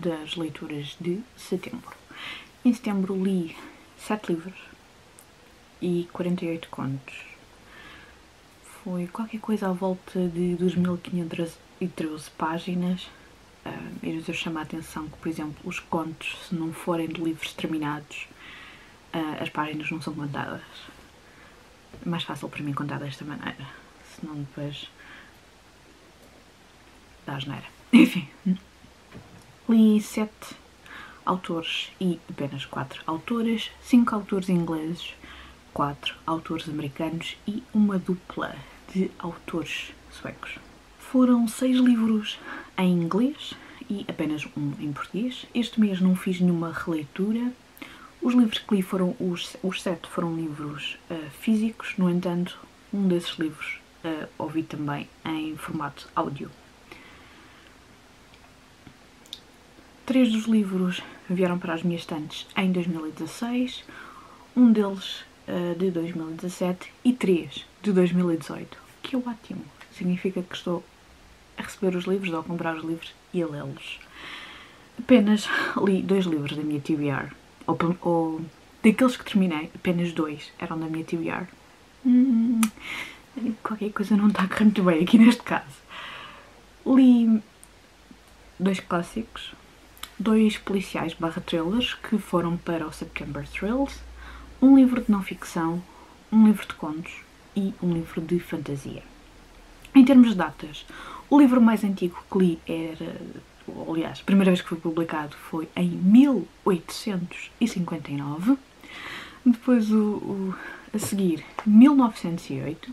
das leituras de setembro. Em setembro li 7 livros e 48 contos. Foi qualquer coisa à volta de 2.513 páginas. Uh, eu chamo a atenção que, por exemplo, os contos, se não forem de livros terminados, uh, as páginas não são contadas. É mais fácil para mim contar desta maneira, senão depois dá asneira. Enfim, li sete autores e apenas quatro autoras, cinco autores ingleses, quatro autores americanos e uma dupla de autores suecos. Foram seis livros em inglês e apenas um em português. Este mês não fiz nenhuma releitura. Os livros que li foram os, os sete foram livros uh, físicos, no entanto, um desses livros uh, ouvi também em formato áudio. Três dos livros vieram para as minhas estantes em 2016, um deles uh, de 2017 e três de 2018, que é ótimo. Significa que estou a receber os livros, ou a comprar os livros e a lê-los. Apenas li dois livros da minha TBR, ou, ou daqueles que terminei, apenas dois eram da minha TBR. Hum, qualquer coisa não está a correr muito bem aqui neste caso. Li dois clássicos, dois policiais barra thrillers que foram para o September Thrills, um livro de não ficção, um livro de contos e um livro de fantasia. Em termos de datas, o livro mais antigo que li era, aliás, a primeira vez que foi publicado foi em 1859, depois o, o a seguir 1908,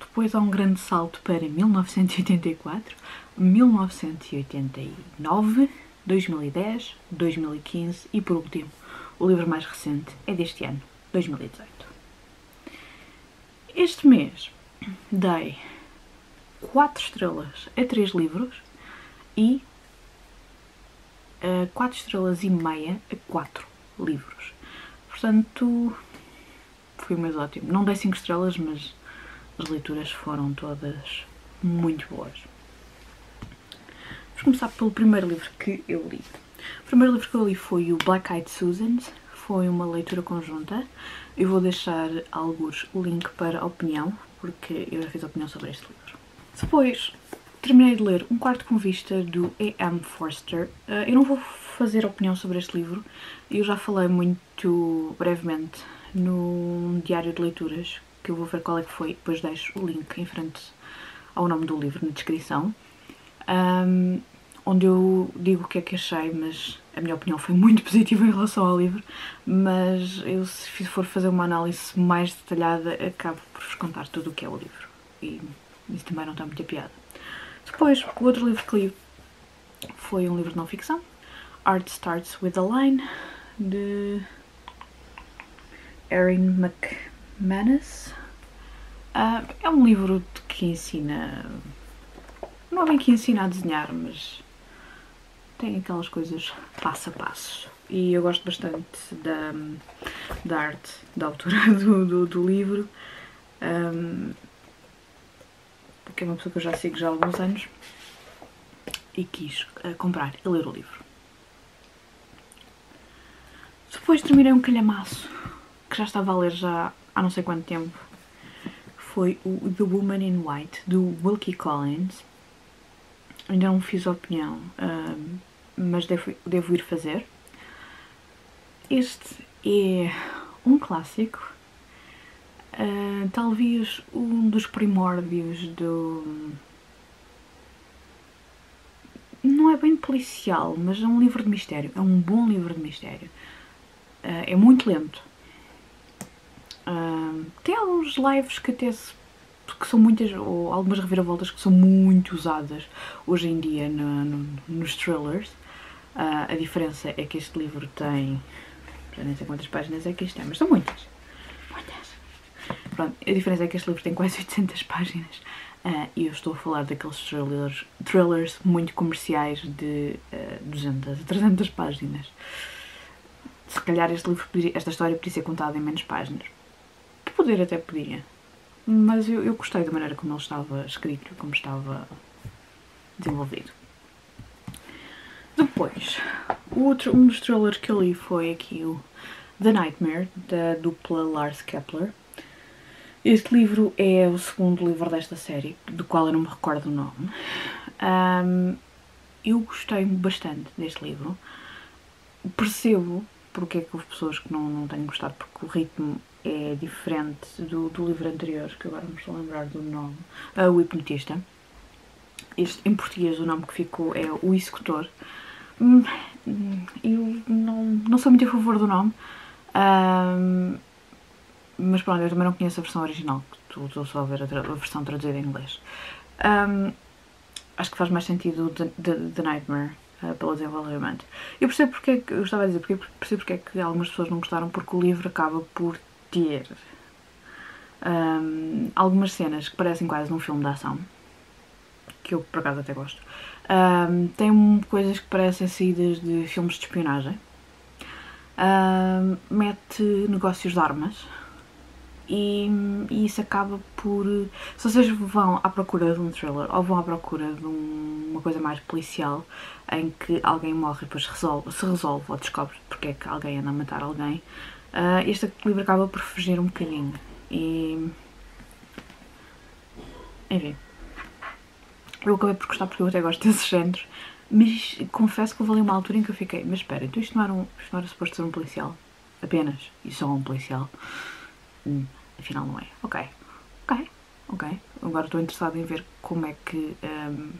depois há um grande salto para 1984, 1989, 2010, 2015 e por último, o livro mais recente é deste ano, 2018. Este mês dei 4 estrelas a 3 livros e uh, 4 estrelas e meia a 4 livros. Portanto, foi um mês ótimo. Não dei 5 estrelas, mas as leituras foram todas muito boas. Vamos começar pelo primeiro livro que eu li. O primeiro livro que eu li foi o Black Eyed Susans, foi uma leitura conjunta. Eu vou deixar alguns o link para a opinião, porque eu já fiz opinião sobre este livro. Depois, terminei de ler Um Quarto com Vista, do A.M. Forster. Uh, eu não vou fazer opinião sobre este livro, eu já falei muito brevemente no diário de leituras, que eu vou ver qual é que foi, depois deixo o link em frente ao nome do livro na descrição. Um, onde eu digo o que é que achei, mas a minha opinião foi muito positiva em relação ao livro, mas eu se for fazer uma análise mais detalhada acabo por vos contar tudo o que é o livro e isso também não está muito piada. Depois, o outro livro que li foi um livro de não ficção, Art Starts With A Line, de Erin McManus. Uh, é um livro que ensina, não é bem que ensina a desenhar, mas tem aquelas coisas passo a passo. E eu gosto bastante da, da arte, da autora do, do, do livro, um, porque é uma pessoa que eu já sigo já há alguns anos e quis uh, comprar e ler o livro. Depois terminei um calhamaço que já estava a ler já há não sei quanto tempo. Foi o The Woman in White, do Wilkie Collins. Ainda não fiz opinião. Um, mas devo, devo ir fazer. Este é um clássico, uh, talvez um dos primórdios do. Não é bem policial, mas é um livro de mistério. É um bom livro de mistério. Uh, é muito lento. Uh, tem alguns lives que até se, que são muitas, ou algumas reviravoltas que são muito usadas hoje em dia no, no, nos thrillers. Uh, a diferença é que este livro tem. Já nem sei quantas páginas é que isto tem, mas são muitas. Muitas. Pronto, a diferença é que este livro tem quase 800 páginas uh, e eu estou a falar daqueles thrillers, thrillers muito comerciais de uh, 200 a 300 páginas. Se calhar este livro, esta história podia ser contada em menos páginas. Poder até podia. Mas eu, eu gostei da maneira como ele estava escrito, como estava desenvolvido. Depois, outro, um dos thrillers que eu li foi aqui o The Nightmare, da dupla Lars Kepler. Este livro é o segundo livro desta série, do qual eu não me recordo o nome. Um, eu gostei bastante deste livro. Percebo porque é que houve pessoas que não, não têm gostado, porque o ritmo é diferente do, do livro anterior, que agora me estou a lembrar do nome, uh, O Hipnotista. Este, em português, o nome que ficou é O Executor. Hum, eu não, não sou muito a favor do nome, um, mas pronto, eu também não conheço a versão original, estou só a ver a, a, versão traduzida em inglês. Um, acho que faz mais sentido The Nightmare uh, pelo desenvolvimento. Eu percebo porque é que, eu estava a dizer, porque percebo porque é que algumas pessoas não gostaram, porque o livro acaba por ter um, algumas cenas que parecem quase num filme de ação, que eu por acaso até gosto. Um, tem coisas que parecem saídas de filmes de espionagem. Um, mete negócios de armas e, e, isso acaba por. Se vocês vão à procura de um thriller ou vão à procura de um, uma coisa mais policial em que alguém morre e depois resolve, se resolve ou descobre porque é que alguém anda a matar alguém, uh, este livro acaba por fugir um bocadinho. E. Enfim. Eu acabei por gostar porque eu até gosto desses géneros, mas confesso que houve ali uma altura em que eu fiquei, mas espera, então isto não era, um, isto não era suposto ser um policial? Apenas? E só um policial? Hum, afinal não é. Ok. Ok. Ok. Agora estou interessada em ver como é que. Um,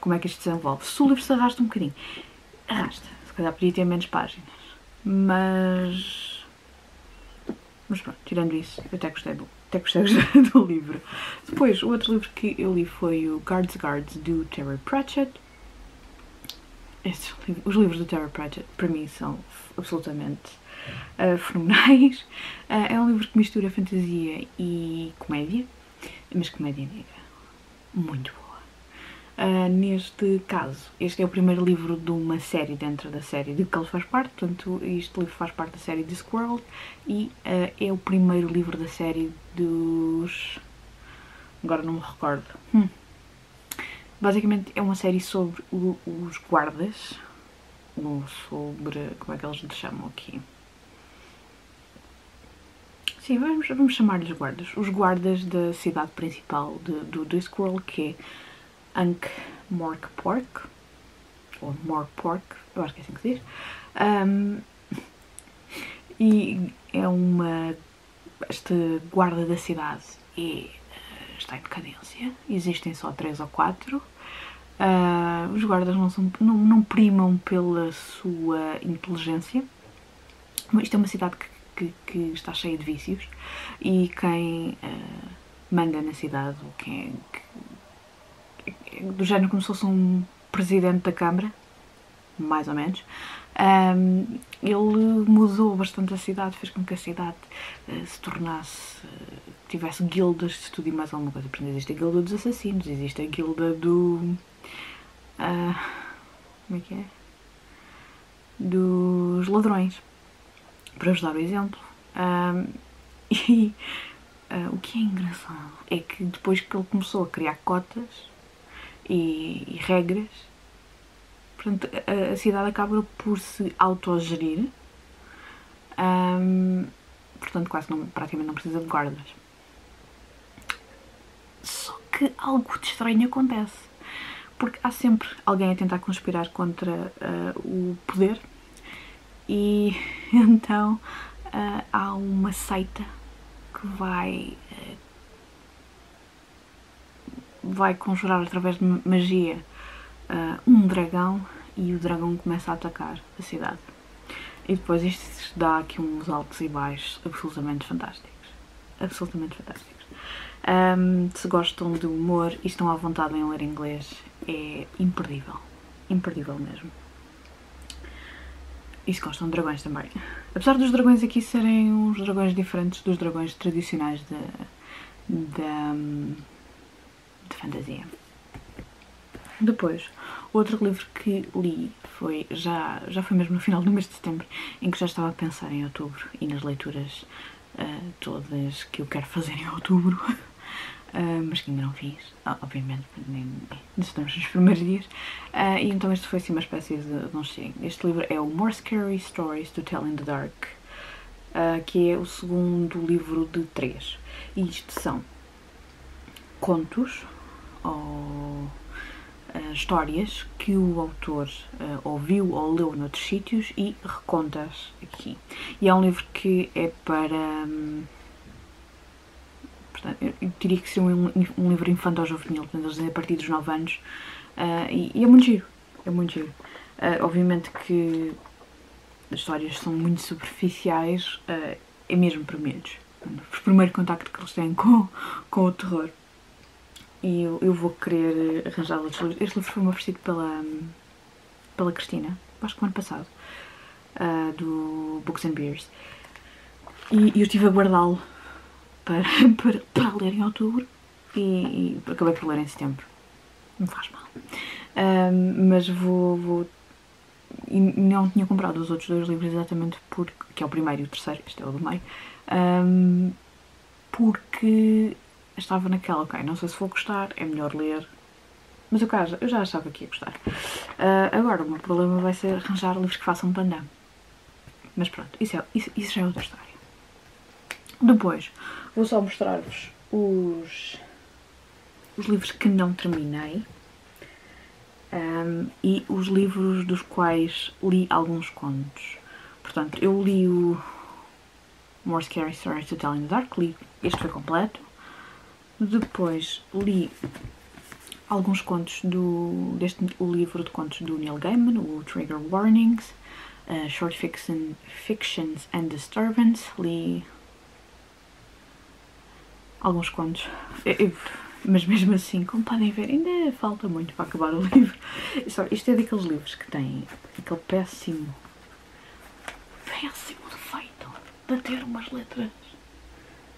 como é que isto se desenvolve. Se o livro se arrasta um bocadinho, arrasta. Se calhar podia ter menos páginas. Mas. Mas pronto, tirando isso, eu até gostei do, até gostei do livro. Depois, o outro livro que eu li foi o Guards Guards do Terry Pratchett. Estes, os livros do Terry Pratchett, para mim, são absolutamente uh, fenomenais. Uh, é um livro que mistura fantasia e comédia, mas comédia negra. Muito boa. Uh, neste caso, este é o primeiro livro de uma série dentro da série de que ele faz parte, portanto, este livro faz parte da série Discworld e uh, é o primeiro livro da série dos. Agora não me recordo. Hum. Basicamente é uma série sobre o, os guardas, ou sobre. como é que eles lhe chamam aqui? Sim, vamos, vamos chamar-lhes guardas. Os guardas da cidade principal de, do Discworld, que é Ankh Morpork, ou Morpork, eu acho que é assim que se diz. Um, e é uma. Esta guarda da cidade é, está em decadência, existem só três ou quatro. Uh, os guardas não, são, não, não primam pela sua inteligência. Isto é uma cidade que que, que está cheia de vícios e quem uh, manda na cidade, quem que, do género como se fosse um presidente da Câmara, mais ou menos, um, ele mudou bastante a cidade, fez com que a cidade uh, se tornasse, uh, tivesse guildas de tudo e mais alguma coisa. Portanto, existe a guilda dos assassinos, existe a guilda do. Uh, como é que é? Dos ladrões para vos dar o exemplo. Um, e uh, o que é engraçado é que depois que ele começou a criar cotas e, e regras, portanto, a, a, cidade acaba por se autogerir. Um, portanto, quase não, praticamente não precisa de guardas. Só que algo de estranho acontece. Porque há sempre alguém a tentar conspirar contra uh, o poder e então uh, há uma seita que vai uh, vai conjurar através de magia uh, um dragão e o dragão começa a atacar a cidade. E depois isto dá aqui uns altos e baixos absolutamente fantásticos. Absolutamente fantásticos. Um, se gostam de humor e estão à vontade em ler inglês, é imperdível. Imperdível mesmo. E se gostam de dragões também. Apesar dos dragões aqui serem uns dragões diferentes dos dragões tradicionais de, de, de fantasia. Depois, outro livro que li foi, já, já foi mesmo no final do mês de setembro, em que já estava a pensar em outubro e nas leituras uh, todas que eu quero fazer em outubro. uh, mas que ainda não fiz, obviamente, nem, estamos nos primeiros dias. Uh, e então este foi assim uma espécie de, um cheirinho. Este livro é o More Scary Stories to Tell in the Dark, que é o segundo livro de três. E isto são contos ou histórias que o autor ouviu ou leu noutros sítios e recontas aqui. E é um livro que é para... Um, Portanto, eu diria que ser um, um livro infantil-juvenil, portanto, eles a partir dos 9 anos, uh, e, e, é muito giro, é muito giro. Uh, obviamente que as histórias são muito superficiais, uh, é mesmo para medos. O primeiro contacto que eles têm com, com o terror. E eu, eu vou querer arranjar outros livros. Este livro foi-me oferecido pela, pela Cristina, acho que no ano passado, uh, do Books and Beers. E, eu estive a guardá-lo para, para, para ler em outubro e, e acabei por ler em setembro. Não faz mal. Um, mas vou, vou. E não tinha comprado os outros dois livros exatamente porque. que é o primeiro e o terceiro, este é o do meio. Um, porque estava naquela, ok, não sei se vou gostar, é melhor ler. Mas eu, caso, eu já achava que ia gostar. Uh, agora, o meu problema vai ser arranjar livros que façam pandan. Mas pronto, isso, é, isso, isso já é outra história. Depois, vou só mostrar-vos os, os livros que não terminei um, e os livros dos quais li alguns contos. Portanto, eu li o More Scary Stories to Tell in the Dark, li, este foi completo. Depois li alguns contos do, deste livro de contos do Neil Gaiman, o Trigger Warnings, uh, Short fiction, Fictions and Disturbance, li alguns contos. Mas mesmo assim, como podem ver, ainda falta muito para acabar o livro. Só, isto é daqueles livros que têm aquele péssimo, péssimo defeito de ter umas letras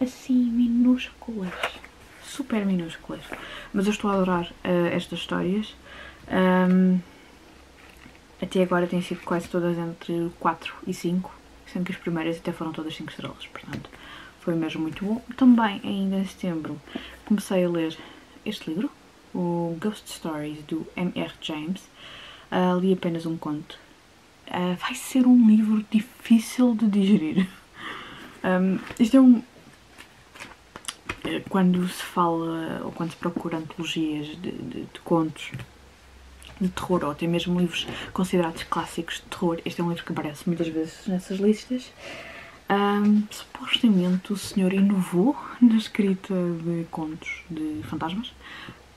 assim minúsculas, super minúsculas. Mas eu estou a adorar uh, estas histórias. Um, até agora têm sido quase todas entre 4 e 5, sendo que as primeiras até foram todas 5 estrelas, portanto foi mesmo muito bom. Também, ainda em setembro, comecei a ler este livro, o Ghost Stories, do M.R. James. Uh, li apenas um conto. Uh, vai ser um livro difícil de digerir. Um, isto é um... Quando se fala, ou quando se procura antologias de, de, de contos de terror, ou até mesmo livros considerados clássicos de terror, este é um livro que aparece muitas vezes nessas listas. Um, supostamente o senhor inovou na escrita de contos de fantasmas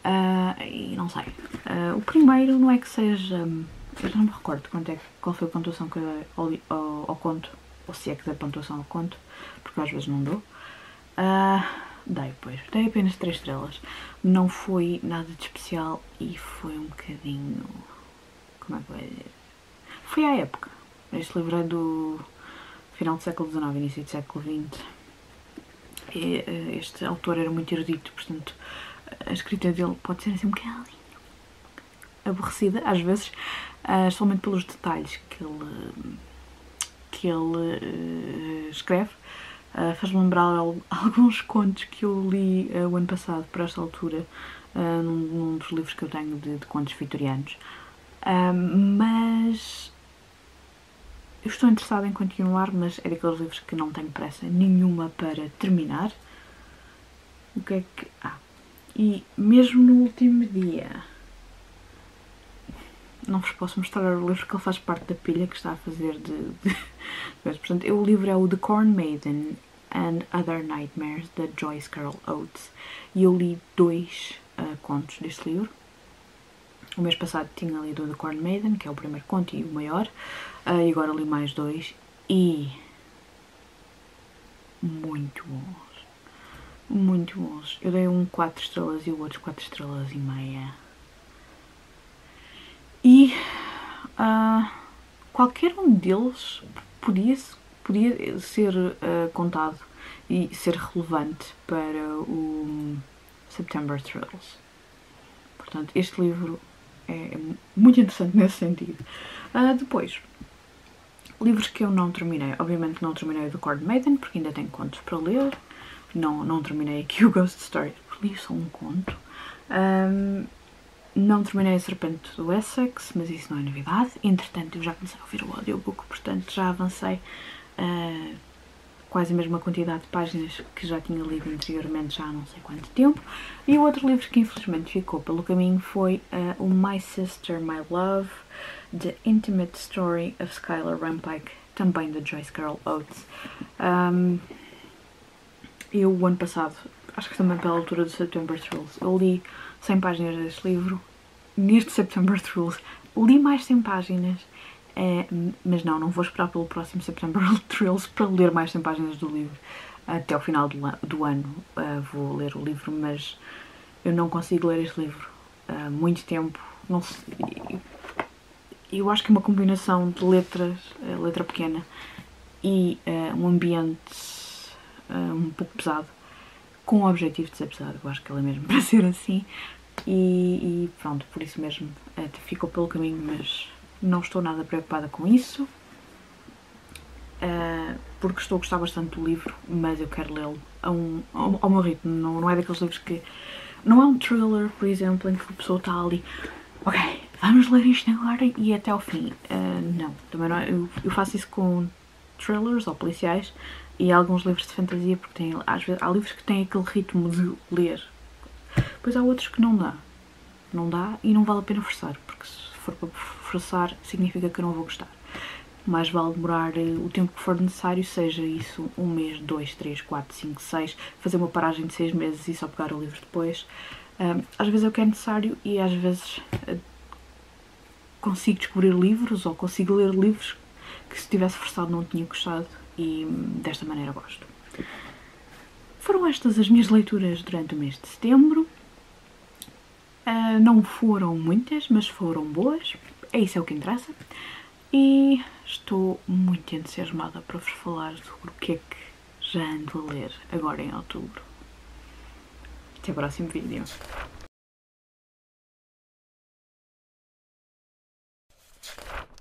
uh, e não sei. Uh, o primeiro não é que seja. Eu não me recordo quanto é, qual foi a pontuação que eu ao, ao, ao, conto, ou se é que dei pontuação ao conto, porque às vezes não dou. Uh, dei, pois. Dei apenas 3 estrelas. Não foi nada de especial e foi um bocadinho. Como é que vai dizer? Foi à época. Este livro é do final do século XIX, início do século XX. E, uh, este autor era muito erudito, portanto, a escrita dele pode ser assim um bocadinho aborrecida, às vezes, uh, somente pelos detalhes que ele, que ele uh, escreve. Uh, Faz-me lembrar alguns contos que eu li o ano passado, por esta altura, num, num, dos livros que eu tenho de, de contos vitorianos. mas eu estou interessada em continuar, mas é daqueles livros que não tenho pressa nenhuma para terminar. O que é que. Ah, e mesmo no último dia. Não vos posso mostrar o livro que ele faz parte da pilha que está a fazer de. de... Portanto, o livro é o The Corn Maiden and Other Nightmares, da Joyce Carol Oates. E eu li dois uh, contos deste livro. O mês passado tinha lido o The Corn Maiden, que é o primeiro conto e o maior, uh, e agora li mais dois, e muito bons, muito bons. Eu dei um 4 estrelas e o outro 4 estrelas e meia. E uh, qualquer um deles podia, podia ser uh, contado e ser relevante para o September Thrills. Portanto, este livro é, é muito interessante nesse sentido. Uh, depois, livros que eu não terminei. Obviamente não terminei o The Cord Maiden, porque ainda tenho contos para ler. Não, não terminei aqui o Ghost Story, li só um conto. Um, não terminei A Serpente do Essex, mas isso não é novidade. Entretanto, eu já comecei a ouvir o audiobook, portanto já avancei uh, quase a mesma quantidade de páginas que já tinha lido anteriormente, já há não sei quanto tempo. E o outro livro que infelizmente ficou pelo caminho foi uh, o My Sister, My Love, The Intimate Story of Skylar Rampike, também da Joyce Carol Oates. Um, eu, o ano passado, acho que também pela altura do September Thrills, eu li 100 páginas deste livro. Neste September Thrills li mais 100 páginas, é, mas não, não vou esperar pelo próximo September Thrills para ler mais 100 páginas do livro. Até ao final do, do ano uh, vou ler o livro, mas eu não consigo ler este livro há uh, muito tempo. Não sei, eu acho que é uma combinação de letras, uh, letra pequena, e um ambiente um pouco pesado com o objetivo de ser pesado, eu acho que ela é mesmo para ser assim. E, e pronto, por isso mesmo é, ficou pelo caminho, mas não estou nada preocupada com isso. Uh, porque estou a gostar bastante do livro, mas eu quero lê-lo um, ao, ao meu ritmo. Não, não é daqueles livros que. Não é um thriller, por exemplo, em que a pessoa está ali, ok, vamos ler isto agora e até ao fim. Uh, não, também não é, eu, eu faço isso com thrillers ou policiais e alguns livros de fantasia, porque tem, às vezes, há livros que têm aquele ritmo de ler. Depois há outros que não dá. Não dá e não vale a pena forçar, porque se for para forçar significa que eu não vou gostar. Mais vale demorar eh, o tempo que for necessário, seja isso um mês, dois, três, quatro, cinco, seis, fazer uma paragem de seis meses e só pegar o livro depois. às vezes é o que é necessário e às vezes eh, consigo descobrir livros ou consigo ler livros que se tivesse forçado não tinha gostado e desta maneira gosto. Foram estas as minhas leituras durante o mês de setembro. Uh, não foram muitas, mas foram boas. É isso é o que interessa. E estou muito entusiasmada para vos falar sobre o que é que já ando a ler agora em outubro. Até o próximo vídeo.